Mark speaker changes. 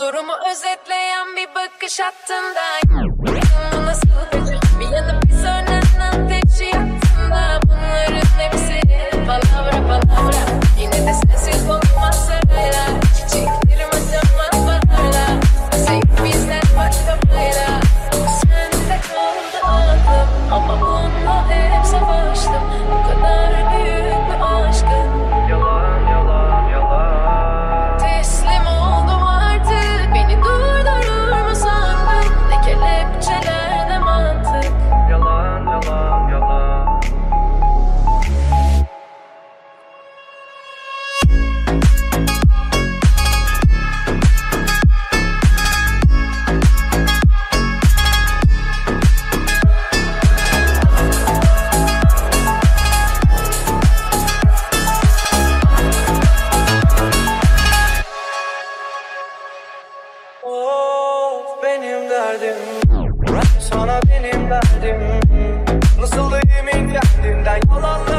Speaker 1: Durumu özetleyen bir bakış attığında Bunu nasıl kaçır bir yanıp bir sönen ateşi yaktığında Bunların hepsi palavra palavra. Yine de sensiz olmaz sırayla Çiçeklerim açamaz baharla. Sevgimizden başka bayra Sen de kaldı aklım ama
Speaker 2: Of benim derdim. Sana benim derdim. Nasıl da yemin derdinden yalan